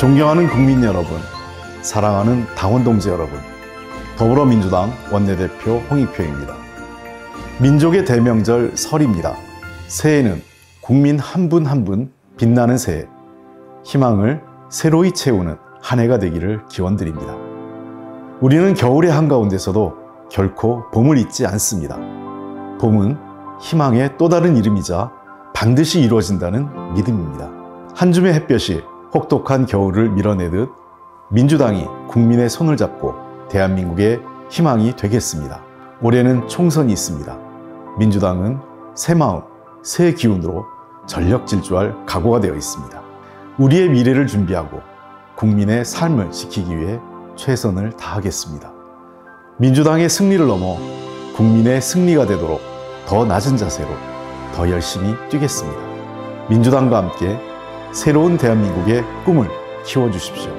존경하는 국민 여러분, 사랑하는 당원 동지 여러분, 더불어민주당 원내대표 홍익표입니다. 민족의 대명절 설입니다. 새해는 국민 한 분 한 분 빛나는 새해, 희망을 새로이 채우는 한 해가 되기를 기원드립니다. 우리는 겨울의 한가운데서도 결코 봄을 잊지 않습니다. 봄은 희망의 또 다른 이름이자 반드시 이루어진다는 믿음입니다. 한 줌의 햇볕이 혹독한 겨울을 밀어내듯 민주당이 국민의 손을 잡고 대한민국의 희망이 되겠습니다. 올해는 총선이 있습니다. 민주당은 새 마음, 새 기운으로 전력 질주할 각오가 되어 있습니다. 우리의 미래를 준비하고 국민의 삶을 지키기 위해 최선을 다하겠습니다. 민주당의 승리를 넘어 국민의 승리가 되도록 더 낮은 자세로 더 열심히 뛰겠습니다. 민주당과 함께 새로운 대한민국의 꿈을 키워주십시오.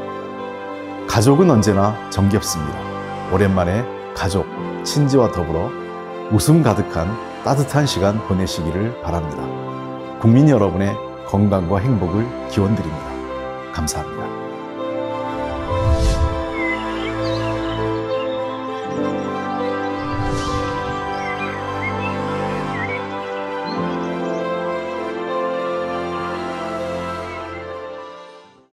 가족은 언제나 정겹습니다. 오랜만에 가족, 친지와 더불어 웃음 가득한 따뜻한 시간 보내시기를 바랍니다. 국민 여러분의 건강과 행복을 기원드립니다. 감사합니다.